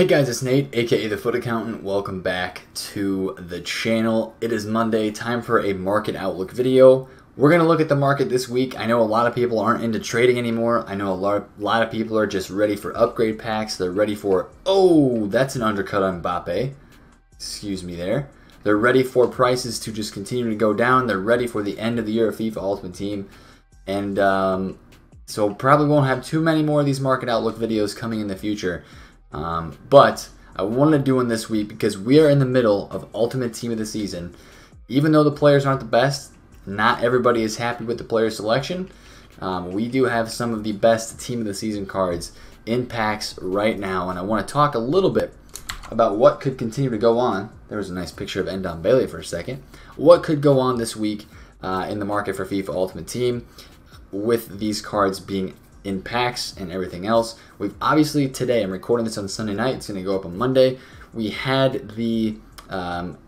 Hey guys, it's Nate, aka The FUT Accountant. Welcome back to the channel. It is Monday, time for a market outlook video. We're going to look at the market this week. I know a lot of people aren't into trading anymore. I know a lot, a lot of people are just ready for upgrade packs. They're ready for, oh, that's an undercut on Mbappe. Excuse me there. They're ready for prices to just continue to go down. They're ready for the end of the year of FIFA Ultimate Team. And um, so probably won't have too many more of these market outlook videos coming in the future. Um, but I wanted to do one this week because we are in the middle of Ultimate Team of the Season. Even though the players aren't the best, not everybody is happy with the player selection. Um, we do have some of the best Team of the Season cards in packs right now, and I want to talk a little bit about what could continue to go on. There was a nice picture of Ndombele for a second. What could go on this week uh, in the market for FIFA Ultimate Team with these cards being in packs and everything else. We've obviously today, I'm recording this on Sunday night, it's going to go up on Monday. We had the um,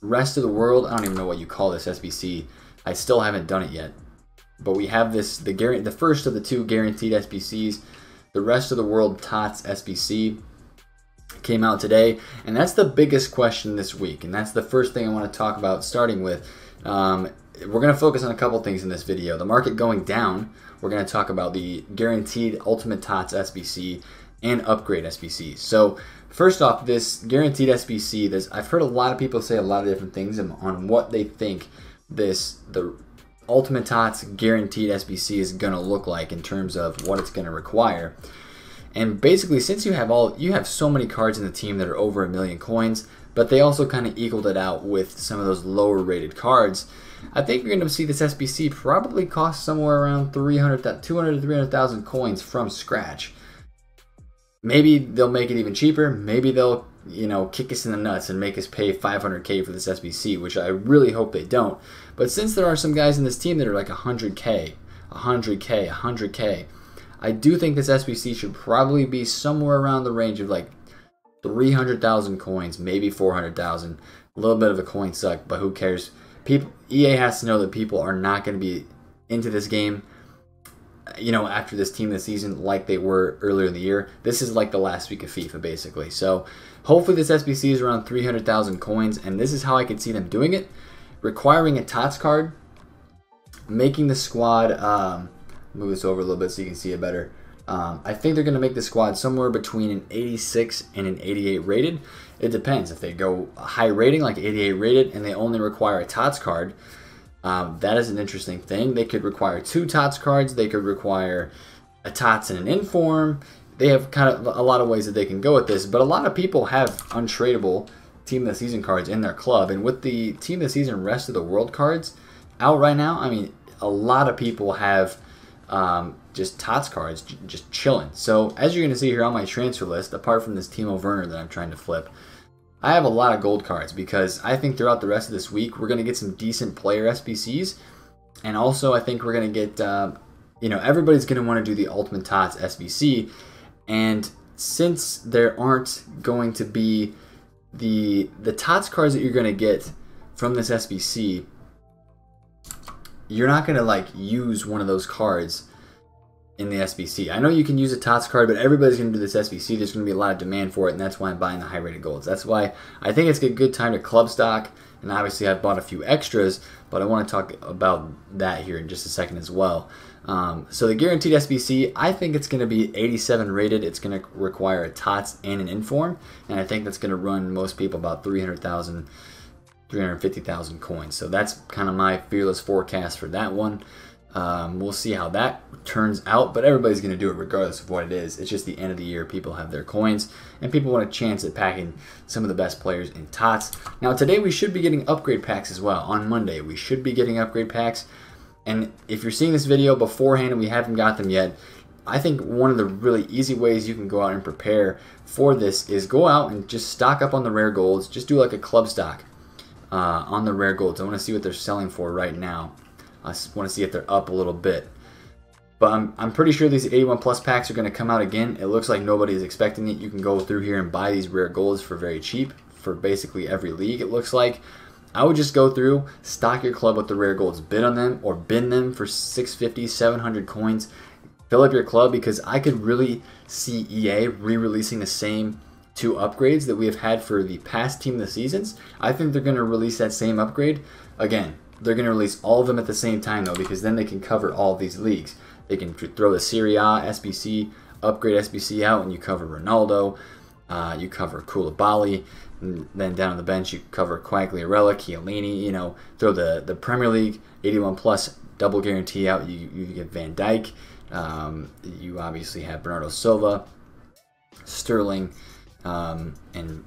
rest of the world, I don't even know what you call this SBC. I still haven't done it yet. But we have this, the, the first of the two guaranteed SBCs, the rest of the world TOTS SBC came out today. And that's the biggest question this week. And that's the first thing I want to talk about starting with. Um, we're going to focus on a couple things in this video. The market going down, we're going to talk about the guaranteed Ultimate TOTS SBC and upgrade SBC. So first off, this guaranteed SBC, this I've heard a lot of people say a lot of different things on what they think this the Ultimate TOTS guaranteed SBC is going to look like in terms of what it's going to require. And basically, since you have all you have so many cards in the team that are over a million coins, but they also kind of equaled it out with some of those lower rated cards. I think you're going to see this SBC probably cost somewhere around 300, 200 to 300,000 coins from scratch. Maybe they'll make it even cheaper. Maybe they'll, you know, kick us in the nuts and make us pay 500k for this SBC, which I really hope they don't. But since there are some guys in this team that are like 100k, 100k, 100k, I do think this SBC should probably be somewhere around the range of like 300,000 coins, maybe 400,000. A little bit of a coin suck, but who cares? people EA has to know that people are not going to be into this game you know after this team this season like they were earlier in the year. This is like the last week of FIFA basically. So hopefully this SBC is around 300,000 coins and this is how I could see them doing it. Requiring a TOTS card making the squad um, move this over a little bit so you can see it better um, I think they're going to make the squad somewhere between an 86 and an 88 rated. It depends. If they go high rating, like 88 rated, and they only require a TOTS card, um, that is an interesting thing. They could require two TOTS cards. They could require a TOTS and an inform. They have kind of a lot of ways that they can go with this, but a lot of people have untradeable Team of the Season cards in their club. And with the Team of the Season Rest of the World cards out right now, I mean, a lot of people have um, just tots cards, just chilling. So as you're going to see here on my transfer list, apart from this Timo Werner that I'm trying to flip, I have a lot of gold cards because I think throughout the rest of this week we're going to get some decent player SBCs, and also I think we're going to get, uh, you know, everybody's going to want to do the Ultimate Tots SBC, and since there aren't going to be the the tots cards that you're going to get from this SBC you're not going to like use one of those cards in the SBC. I know you can use a TOTS card, but everybody's going to do this SBC. There's going to be a lot of demand for it, and that's why I'm buying the high rated golds. That's why I think it's a good time to club stock, and obviously I've bought a few extras, but I want to talk about that here in just a second as well. Um, so the guaranteed SBC, I think it's going to be 87 rated. It's going to require a TOTS and an Inform, and I think that's going to run most people about 300,000 350,000 coins. So that's kind of my fearless forecast for that one. Um, we'll see how that turns out, but everybody's going to do it regardless of what it is. It's just the end of the year. People have their coins, and people want a chance at packing some of the best players in TOTS. Now, today we should be getting upgrade packs as well. On Monday, we should be getting upgrade packs. And if you're seeing this video beforehand and we haven't got them yet, I think one of the really easy ways you can go out and prepare for this is go out and just stock up on the rare golds. Just do like a club stock uh, on the rare golds. I want to see what they're selling for right now. I want to see if they're up a little bit. But I'm, I'm pretty sure these 81 plus packs are going to come out again. It looks like nobody is expecting it. You can go through here and buy these rare golds for very cheap for basically every league, it looks like. I would just go through, stock your club with the rare golds, bid on them, or bin them for 650, 700 coins. Fill up your club because I could really see EA re-releasing the same two upgrades that we have had for the past team of the seasons. I think they're going to release that same upgrade. Again, they're going to release all of them at the same time, though, because then they can cover all these leagues. They can throw the Serie A, SBC, upgrade SBC out, and you cover Ronaldo. Uh, you cover Koulibaly. And then down on the bench, you cover Quagliarella, Chiellini. You know, throw the, the Premier League 81 plus double guarantee out. You, you get Van Dijk. Um, you obviously have Bernardo Silva, Sterling, um, and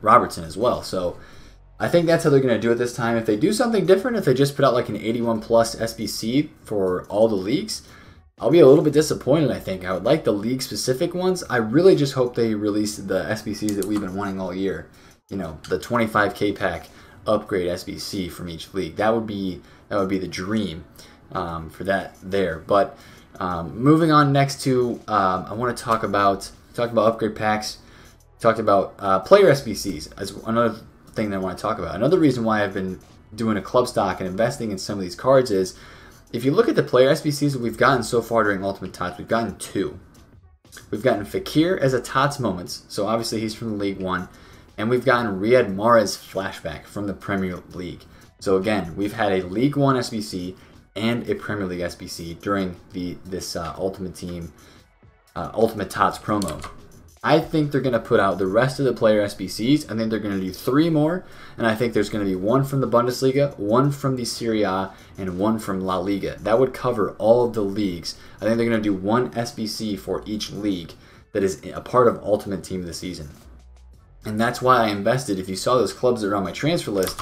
Robertson as well. So I think that's how they're going to do it this time. If they do something different, if they just put out like an 81 plus SBC for all the leagues, I'll be a little bit disappointed, I think. I would like the league specific ones. I really just hope they release the SBCs that we've been wanting all year. You know, the 25k pack upgrade SBC from each league. That would be that would be the dream um, for that there. But um, moving on next to, um, I want to talk about talk about upgrade packs. Talked about uh, player SBCs as another thing that I want to talk about. Another reason why I've been doing a club stock and investing in some of these cards is if you look at the player SBCs that we've gotten so far during Ultimate Tots, we've gotten two. We've gotten Fekir as a Tots Moments, so obviously he's from League One, and we've gotten Riyad Mahrez Flashback from the Premier League. So again, we've had a League One SBC and a Premier League SBC during the this uh, Ultimate Team uh, Ultimate Tots promo. I think they're going to put out the rest of the player SBCs. I think they're going to do three more, and I think there's going to be one from the Bundesliga, one from the Serie A, and one from La Liga. That would cover all of the leagues. I think they're going to do one SBC for each league that is a part of Ultimate Team the season. And that's why I invested. If you saw those clubs that are on my transfer list,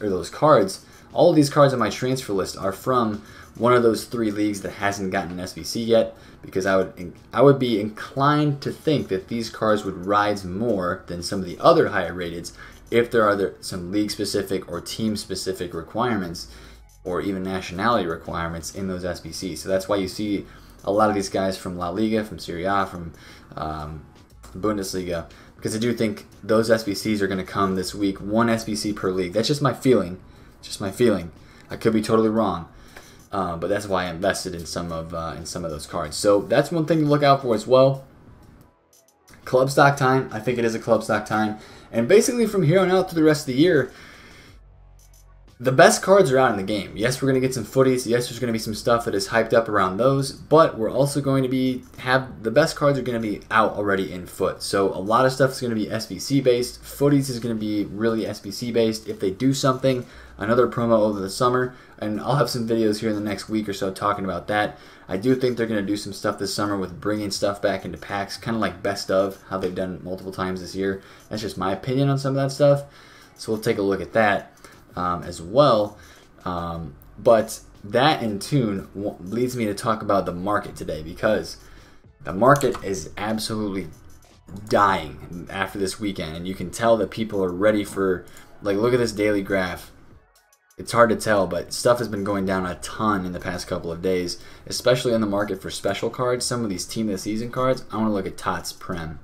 or those cards, all of these cards on my transfer list are from one of those three leagues that hasn't gotten an SBC yet because I would I would be inclined to think that these cards would rise more than some of the other higher rateds if there are there some league specific or team specific requirements or even nationality requirements in those SBCs. So that's why you see a lot of these guys from La Liga, from Serie A, from um, Bundesliga, because I do think those SBCs are going to come this week, one SBC per league. That's just my feeling. Just my feeling. I could be totally wrong. Uh, but that's why I invested in some of uh, in some of those cards. So that's one thing to look out for as well. Club stock time. I think it is a club stock time. And basically from here on out through the rest of the year, the best cards are out in the game. Yes, we're going to get some Futties. Yes, there's going to be some stuff that is hyped up around those, but we're also going to be have the best cards are going to be out already in FUT. So a lot of stuff is going to be SBC based. Futties is going to be really SBC based. If they do something, another promo over the summer, and I'll have some videos here in the next week or so talking about that. I do think they're going to do some stuff this summer with bringing stuff back into packs, kind of like best of how they've done multiple times this year. That's just my opinion on some of that stuff. So we'll take a look at that um, as well. Um, but that in tune leads me to talk about the market today because the market is absolutely dying after this weekend, and you can tell that people are ready for. Like, look at this daily graph. It's hard to tell, but stuff has been going down a ton in the past couple of days, especially on the market for special cards. Some of these team of the season cards. I want to look at Tots Prem.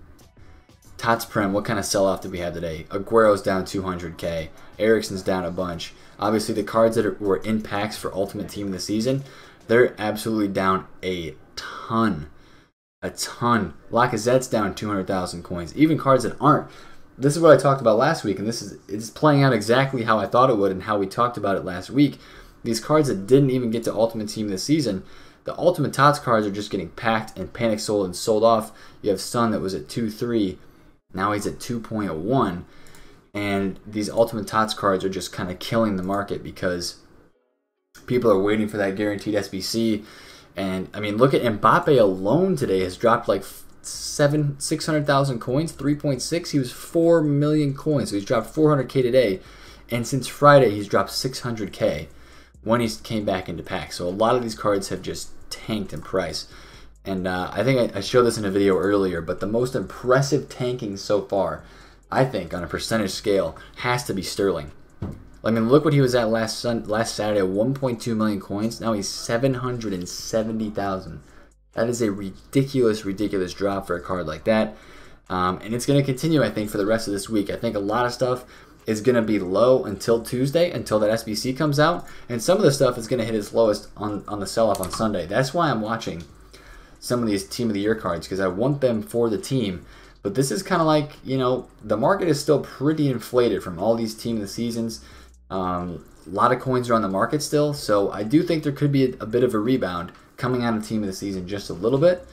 Tots Prem, what kind of sell off did we have today? Aguero's down 200k. Eriksen's down a bunch. Obviously, the cards that are, were in packs for Ultimate Team of the season, they're absolutely down a ton. A ton. Lacazette's down 200,000 coins. Even cards that aren't. This is what I talked about last week, and this is it's playing out exactly how I thought it would and how we talked about it last week. These cards that didn't even get to Ultimate Team this season, the Ultimate Tots cards are just getting packed and panic sold and sold off. You have Son that was at 2-3. Now he's at 2.01 and these Ultimate Tots cards are just kind of killing the market because people are waiting for that guaranteed SBC. And I mean, look at Mbappe alone today has dropped like seven, six hundred thousand coins, three point six. He was four million coins, so he's dropped four hundred k today. And since Friday, he's dropped six hundred k when he came back into pack. So a lot of these cards have just tanked in price. And uh, I think I, showed this in a video earlier, but the most impressive tanking so far I think, on a percentage scale, has to be Sterling. I mean, look what he was at last sun, last Saturday, 1.2 million coins. Now he's 770,000. That is a ridiculous, ridiculous drop for a card like that. Um, and it's going to continue, I think, for the rest of this week. I think a lot of stuff is going to be low until Tuesday, until that SBC comes out. And some of the stuff is going to hit its lowest on, on the sell off on Sunday. That's why I'm watching some of these Team of the Year cards, because I want them for the team But this is kind of like, you know, the market is still pretty inflated from all these team of the seasons. Um, a lot of coins are on the market still, so I do think there could be a, a bit of a rebound coming out of team of the season just a little bit.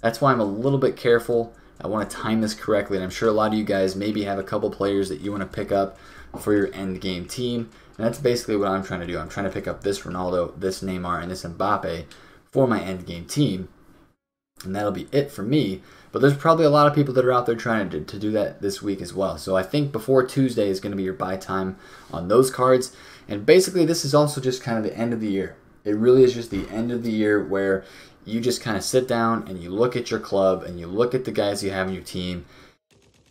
That's why I'm a little bit careful. I want to time this correctly, and I'm sure a lot of you guys maybe have a couple players that you want to pick up for your end game team. And that's basically what I'm trying to do. I'm trying to pick up this Ronaldo, this Neymar, and this Mbappe for my end game team. And that'll be it for me. But there's probably a lot of people that are out there trying to, to do that this week as well. So I think before Tuesday is going to be your buy time on those cards. And basically, this is also just kind of the end of the year. It really is just the end of the year where you just kind of sit down and you look at your club and you look at the guys you have in your team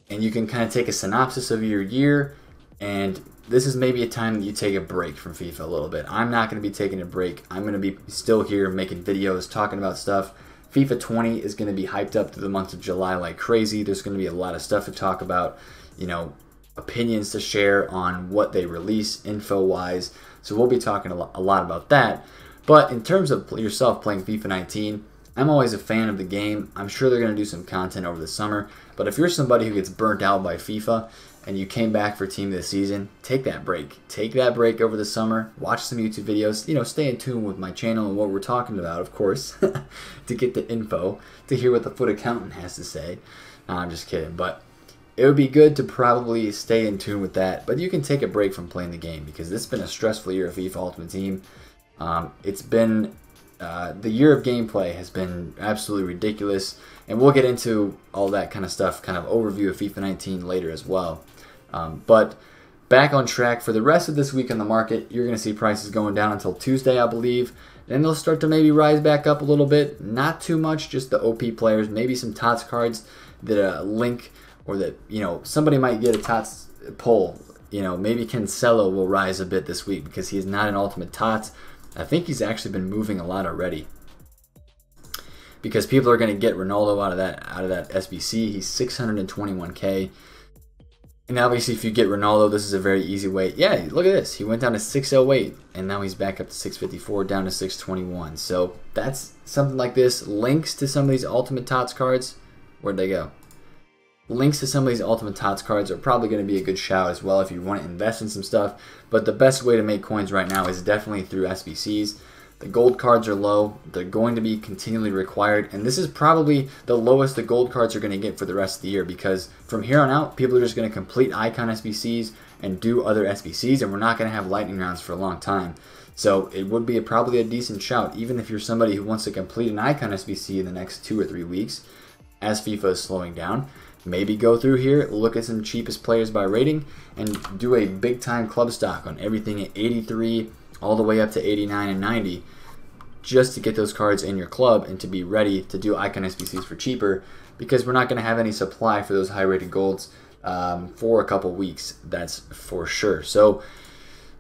and you can kind of take a synopsis of your year and this is maybe a time that you take a break from FIFA a little bit. I'm not going to be taking a break. I'm going to be still here making videos, talking about stuff. FIFA 20 is going to be hyped up through the month of July like crazy. There's going to be a lot of stuff to talk about, you know, opinions to share on what they release info wise. So we'll be talking a lot about that. But in terms of yourself playing FIFA 19, I'm always a fan of the game. I'm sure they're going to do some content over the summer. But if you're somebody who gets burnt out by FIFA and you came back for team this season, take that break. Take that break over the summer. Watch some YouTube videos. You know, stay in tune with my channel and what we're talking about, of course, to get the info, to hear what the FUT accountant has to say. No, I'm just kidding. But it would be good to probably stay in tune with that. But you can take a break from playing the game because this has been a stressful year of FIFA Ultimate Team. Um, it's been uh, the year of gameplay has been absolutely ridiculous, and we'll get into all that kind of stuff, kind of overview of FIFA 19 later as well. Um, but back on track for the rest of this week on the market, you're going to see prices going down until Tuesday, I believe. Then they'll start to maybe rise back up a little bit. Not too much, just the OP players, maybe some TOTS cards that uh, link or that, you know, somebody might get a TOTS pull. You know, maybe Cancelo will rise a bit this week because he is not an ultimate TOTS. I think he's actually been moving a lot already. Because people are going to get Ronaldo out of that out of that SBC. He's 621k. And obviously, if you get Ronaldo, this is a very easy way. Yeah, look at this. He went down to 608, and now he's back up to 654, down to 621. So that's something like this. Links to some of these Ultimate Tots cards. Where'd they go? Links to some of these Ultimate Tots cards are probably going to be a good shout as well if you want to invest in some stuff. But the best way to make coins right now is definitely through SBCs. The gold cards are low. They're going to be continually required. And this is probably the lowest the gold cards are going to get for the rest of the year because from here on out, people are just going to complete icon SBCs and do other SBCs, and we're not going to have lightning rounds for a long time. So it would be a, probably a decent shout, even if you're somebody who wants to complete an icon SBC in the next two or three weeks as FIFA is slowing down maybe go through here, look at some cheapest players by rating, and do a big time club stock on everything at 83 all the way up to 89 and 90 just to get those cards in your club and to be ready to do icon SBCs for cheaper because we're not going to have any supply for those high rated golds um, for a couple weeks. That's for sure. So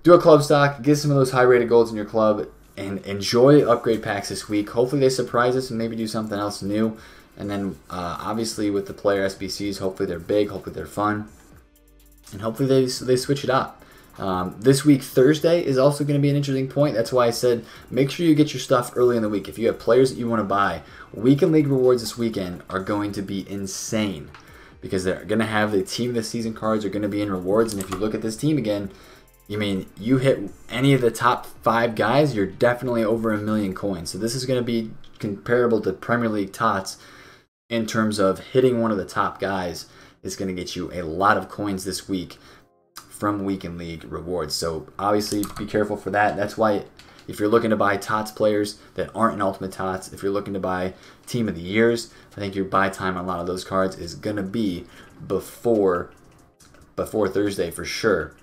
do a club stock, get some of those high rated golds in your club, and enjoy upgrade packs this week. Hopefully they surprise us and maybe do something else new. And then uh, obviously with the player SBCs, hopefully they're big, hopefully they're fun, and hopefully they, they switch it up. Um, this week, Thursday, is also going to be an interesting point. That's why I said make sure you get your stuff early in the week. If you have players that you want to buy, weekend league rewards this weekend are going to be insane because they're going to have the team of the season cards are going to be in rewards. And if you look at this team again, you mean you hit any of the top five guys, you're definitely over a million coins. So this is going to be comparable to Premier League tots in terms of hitting one of the top guys is going to get you a lot of coins this week from Weekend League rewards. So obviously be careful for that. That's why if you're looking to buy TOTS players that aren't in Ultimate TOTS, if you're looking to buy Team of the Years, I think your buy time on a lot of those cards is going to be before before Thursday for sure.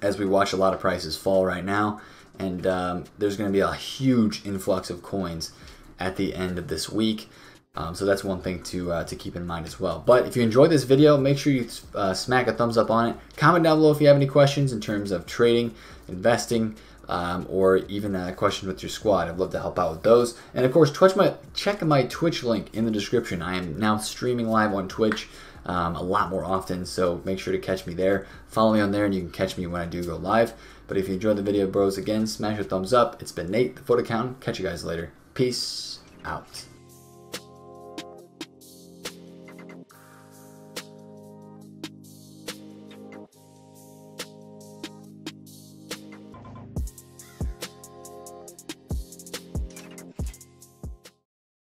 As we watch a lot of prices fall right now, and um, there's going to be a huge influx of coins at the end of this week. Um, so that's one thing to uh, to keep in mind as well. But if you enjoyed this video, make sure you uh, smack a thumbs up on it. Comment down below if you have any questions in terms of trading, investing, um, or even a question with your squad. I'd love to help out with those. And of course, my, check my Twitch link in the description. I am now streaming live on Twitch um, a lot more often, so make sure to catch me there. Follow me on there, and you can catch me when I do go live. But if you enjoyed the video, bros, again, smash a thumbs up. It's been Nate, the FUT accountant. Catch you guys later. Peace out.